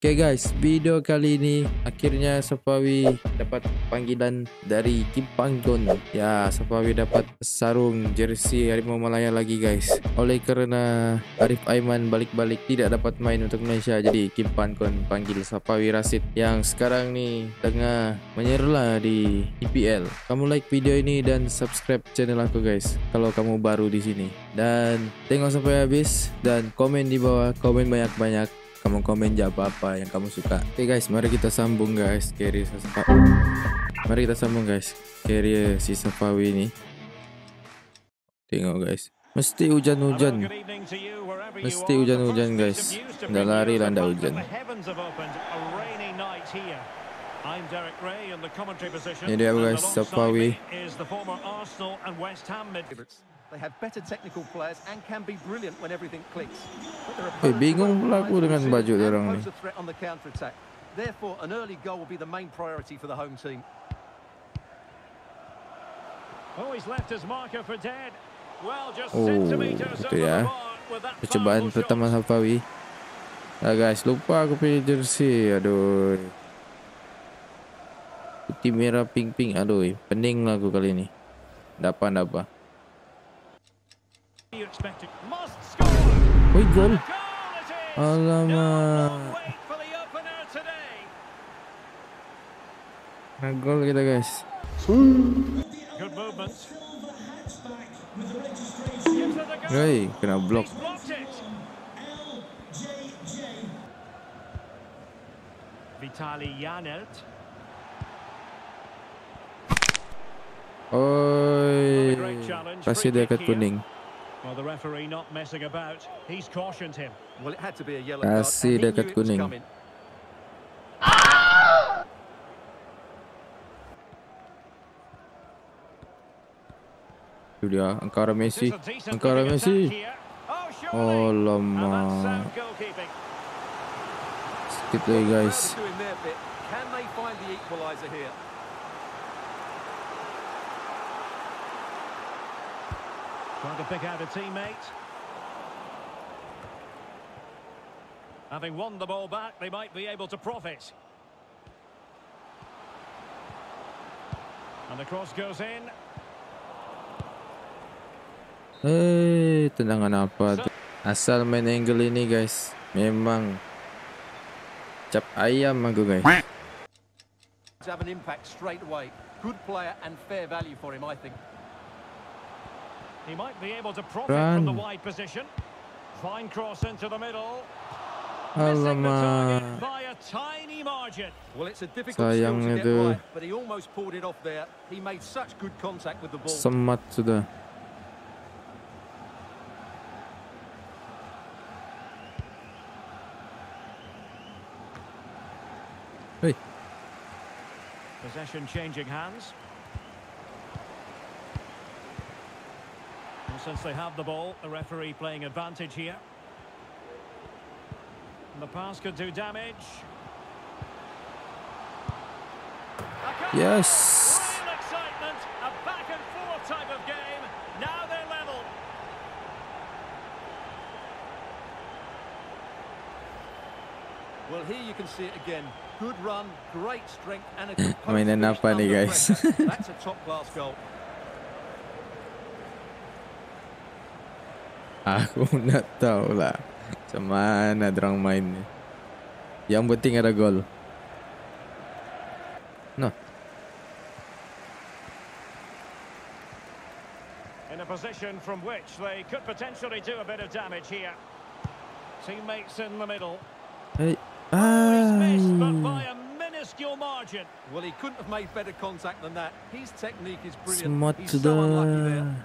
Oke okay guys, video kali ini akhirnya Sofawi dapat panggilan dari Kim Panggon. Ya, Sofawi dapat sarung jersey Harimau Malaya lagi guys. Oleh karena Arif Aiman balik-balik tidak dapat main untuk Malaysia, jadi Kim Panggon panggil Sofawi Rasid yang sekarang nih tengah menyerlah di IPL. Kamu like video ini dan subscribe channel aku guys. Kalau kamu baru di sini dan tengok sampai habis dan komen di bawah, komen banyak-banyak kamu komen aja apa-apa yang kamu suka. Oke okay guys mari kita sambung guys carry Safawi mari kita sambung guys carry si Safawi ini. Tengok guys. Mesti hujan-hujan. Mesti hujan-hujan guys. nggak lari lah nggak hujan. ini dia guys Safawi and. Eh, bingung pula aku dengan baju orang ni. Therefore, an early goal will be the main priority for the home team. Oh, he's left his marker for dead. Well, just oh, itu ya. Percobaan pertama Safawi. Ah guys, lupa aku pilih jersey. Aduh. Putih merah pink pink. Aduh, pening lah aku kali ini. Dapat dapat. Wih gol. Alamak. Nah, gol kita guys. Hei, kena blok. Vitali Janelt. Oi, kasih dia kat kuning. Well, the referee not messing about. He's cautioned him. Well, it had to be a yellow card. Kasih dekat kuning. Itu dia, Angkara Messi. Angkara Messi. Oh, lama. Skip lagi, guys. Can they find the equalizer here? Trying to pick out a teammate. Having won the ball back, they might be able to profit. And the cross goes in. Eh, Hei, tendangan apa tuh? Asal main angle ini eh, guys, memang cap ayam aku guys. Have an impact straight away. Good player and fair value for him, I think. He might be able to profit Run. from the wide position. Fine cross into the middle. Alamak. By a tiny margin. Well, it's a difficult Sayang to get right, but he almost pulled it off there. He made such good contact with the ball. Semat sudah. Hey. Possession changing hands. Since they have the ball, the referee playing advantage here. And the pass could do damage. Yes. Real excitement, a back and forth type of game. Now they're level. Well, here you can see it again. Good run, great strength, and a I mean, enough funny, guys. That's a top-class goal. Aku nak tahu lah Macam mana dorang main ni Yang penting ada gol No In a position from which they could potentially do a bit of damage here Teammates in the middle Hey Ah. Well, he couldn't have made better contact than that. His technique is brilliant. Smart He's so unlucky there.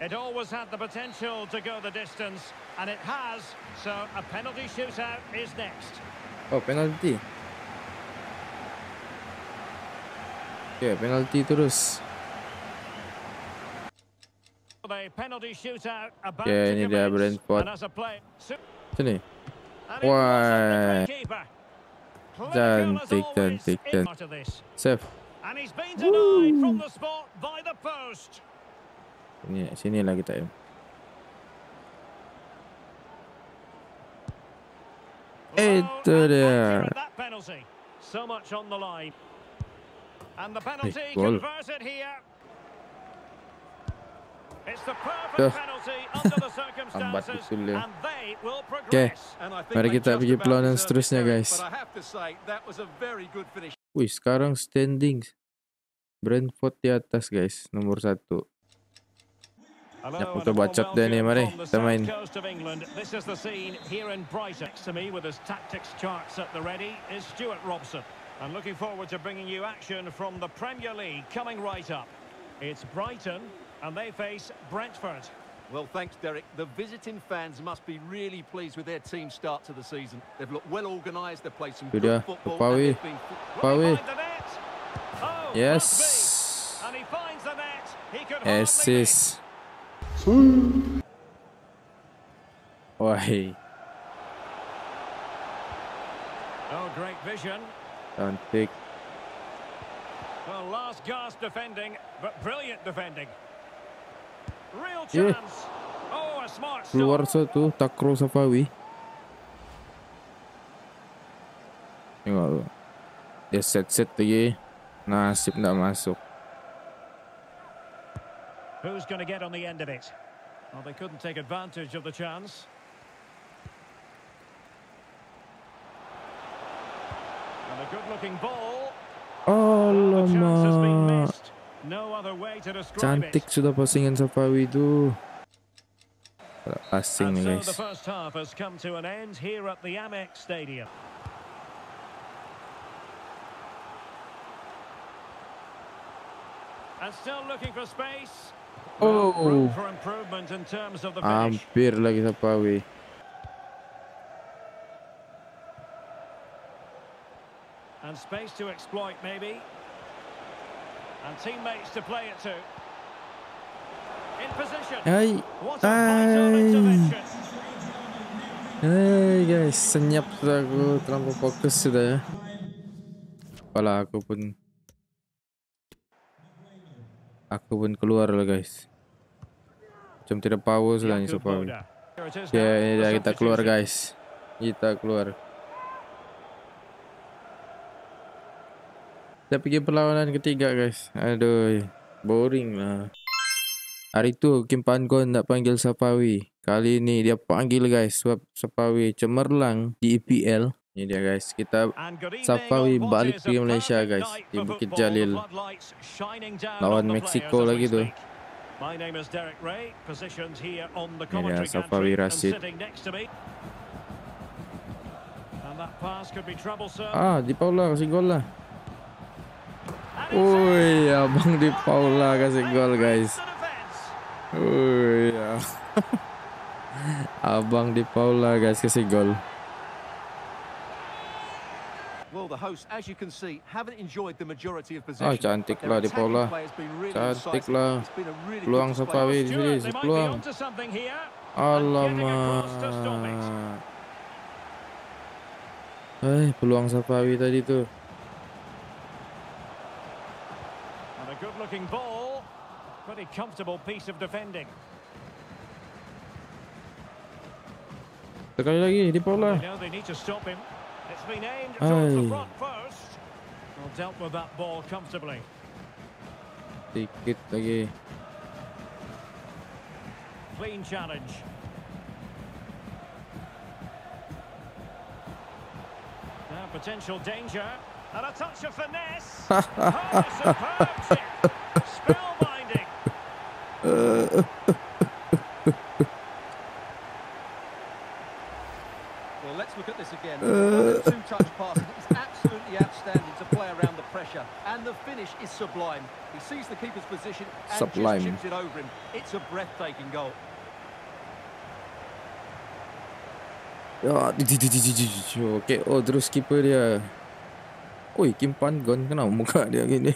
It always had the potential to go the distance, and it has. So a penalty shootout is next. Oh, penalty. Okay, penalti terus. Ya, ini dia Brentford. Sini. Wah. Cantik, cantik, cantik. Save. Sini lah kita ya. Itu dia. So much on the line. Eh, goal. converted here. It's the perfect Tuh. circumstances betul dia. Okay. I think Mari kita pergi deserved it, seterusnya, guys. Wih, sekarang standing. Brentford di atas, guys. Nomor satu. Hello Ya, and kita a warm baca deh nih, welcome mari. from the Kita main. coast of England. This is the scene here in Brighton. Next to me with his tactics charts at the ready is Stuart Robson. And looking forward to bringing you action from the Premier League coming right up. It's Brighton and they face Brentford. Well, thanks, Derek. The visiting fans must be really pleased with their team's start to the season. They've looked well organised, they've played some good dia, football. Kepawi. and been- Pawi. he find the net? Oh, Yes. must. And he finds the net. He could hardly miss. Assist. Wahai, Oh, great vision. cantik. Well, last gasp defending, but brilliant defending. Real Yeah. chance. Oh, a smart Keluar stop. satu, Takro Safawi. Tengok tu. Dia set-set lagi. Nasib tak masuk. Who's going to get on the end of it? Well, they couldn't take advantage of the chance. And a good-looking ball. Well, the chance has been No other way to describe Cantik it. sudah pasingan Safawi tu. Asing And ni so the first half has come to an end here at the Amex Stadium. And still looking for space. Oh. Hampir lagi Safawi. And space to exploit, maybe. And teammates to play it to. In position. Hai. Ay. intervention. Hai guys, senyap sudah aku terlalu fokus sudah ya. Kepala aku pun Aku pun keluar lah guys. Macam tidak power sudah is Ya, ini the dah kita keluar guys. Kita keluar. Kita pergi perlawanan ketiga guys. Aduh, boring lah. Hari tu Kim Pan Gon nak panggil Sapawi. Kali ni dia panggil guys sebab Sapawi cemerlang di EPL. Ini dia guys. Kita what balik pergi Malaysia, guys, di Bukit. Jalil. Lawan we lagi tu. My name is Derek Ray, positioned here on the commentary gantry and sitting next to me. And that pass could be troublesome. ah di Paula kasih gol lah. Oi, abang di Paula kasih gol guys. Ui, ya. Abang di Paula guys kasih gol. Well, the hosts, as you can see, haven't enjoyed the majority of possession. cantik Their lah di really Cantik lah. Peluang good. Safawi di sini, peluang. Alamak. Eh, peluang Safawi tadi tu. And a good-looking ball. Pretty comfortable piece of defending. Sekali lagi di Paula. They know they need to stop him. It's been aimed towards the front first. Well, dealt with that ball comfortably. Lagi. Clean challenge. Now potential danger. And a touch of finesse. oh, let's look at this again. Uh. The two-touch pass is absolutely outstanding to play around the pressure, and the finish is sublime. He sees the keeper's position and Sublime. just chips it over him. It's a breathtaking goal. Ya, di- di- di- di- di- di- di- Okey, oh terus keeper dia. Oi, Kim Pan Gon kenapa muka dia gini?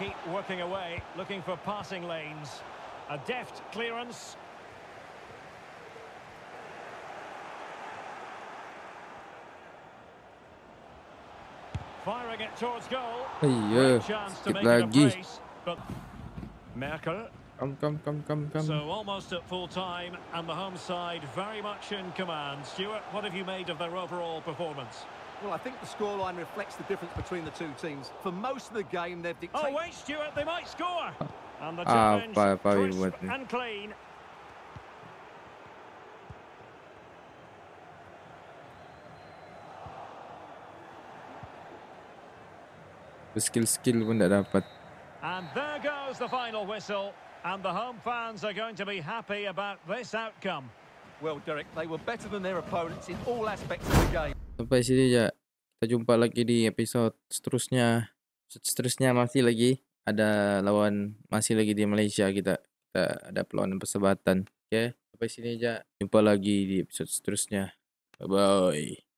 keep working away, looking for passing lanes. A deft clearance. Firing it towards goal. Iya. Great chance to Skip make it a lagi. brace, but Merkel. Come, come, come, come, come. So almost at full time, and the home side very much in command. Stuart, what have you made of their overall performance? Well, I think the scoreline reflects the difference between the two teams. For most of the game, they've dictated... Oh wait, Stuart, they might score. And the Ah, challenge pa- pa- crisp and clean. Skill-skill pun tak dapat. And there goes the final whistle. And the home fans are going to be happy about this outcome. Well, Derek, they were better than their opponents in all aspects of the game. Sampai sini je. Kita jumpa lagi di episod seterusnya. Seterusnya masih lagi ada lawan masih lagi di Malaysia kita. Kita ada perlawanan persahabatan. Okay. Sampai sini je. Jumpa lagi di episod seterusnya. Bye bye.